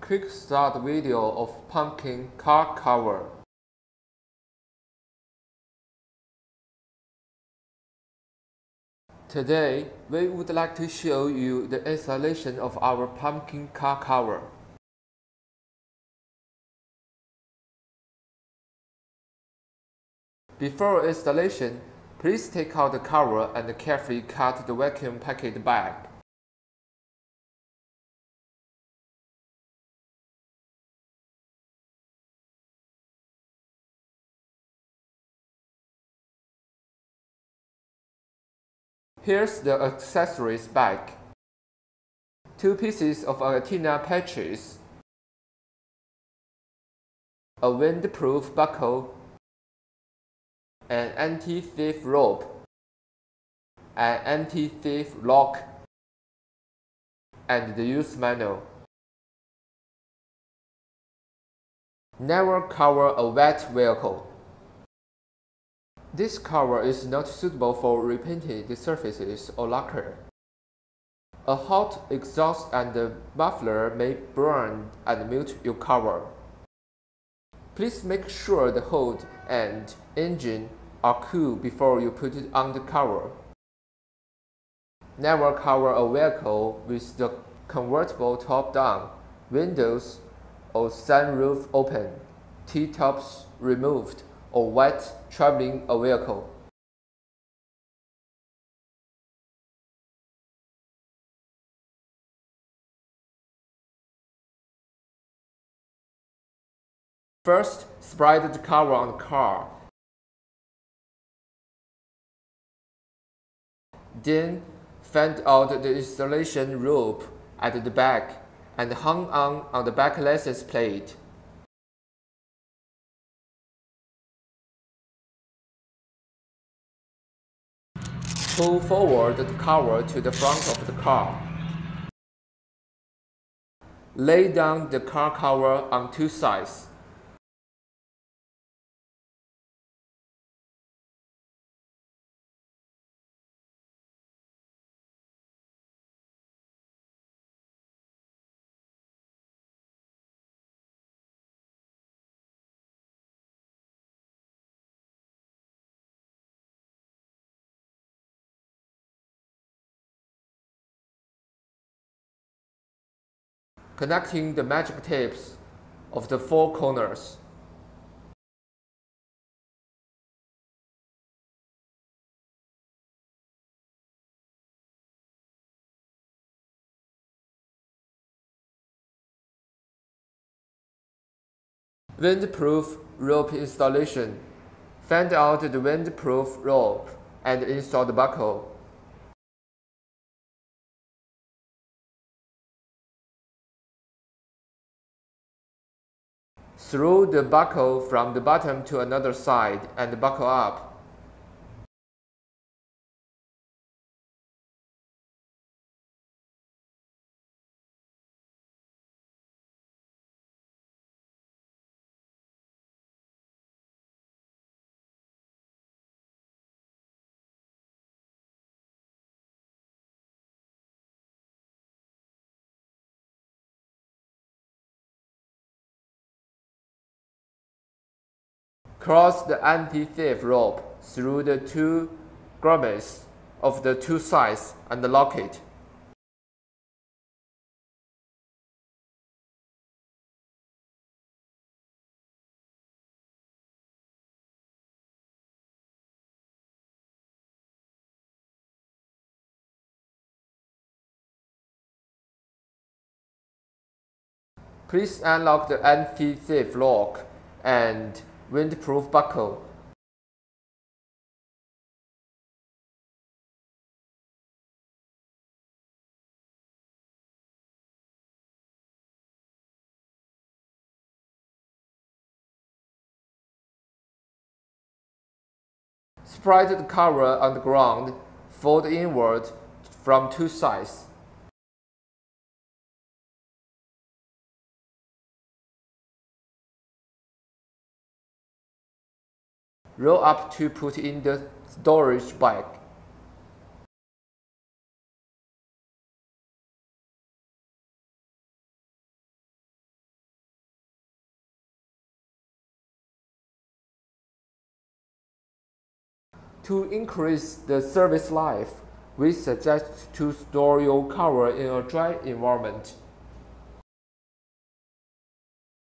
Quick start video of pumpkin car cover. Today, we would like to show you the installation of our pumpkin car cover. Before installation, please take out the cover and carefully cut the vacuum packet bag. Here's the accessories bag. Two pieces of antenna patches, a windproof buckle, an anti-thief rope, an anti-thief lock, and the use manual. Never cover a wet vehicle. This cover is not suitable for repainted surfaces or lacquer. A hot exhaust and muffler may burn and melt your cover. Please make sure the hood and engine are cool before you put it on the cover. Never cover a vehicle with the convertible top down, windows or sunroof open, T-tops removed, or wet traveling a vehicle. First, spread the cover on the car. Then, find out the installation rope at the back and hung on on the back license plate. Pull forward the cover to the front of the car. Lay down the car cover on two sides. Connecting the magic tapes of the four corners. Windproof rope installation. Find out the windproof rope and install the buckle. Throw the buckle from the bottom to another side and buckle up. Cross the anti-thief rope through the two grommets of the two sides and lock it. Please unlock the anti-thief lock and windproof buckle. Spread the cover on the ground, fold inward from two sides. roll up to put in the storage bag. To increase the service life, we suggest to store your cover in a dry environment.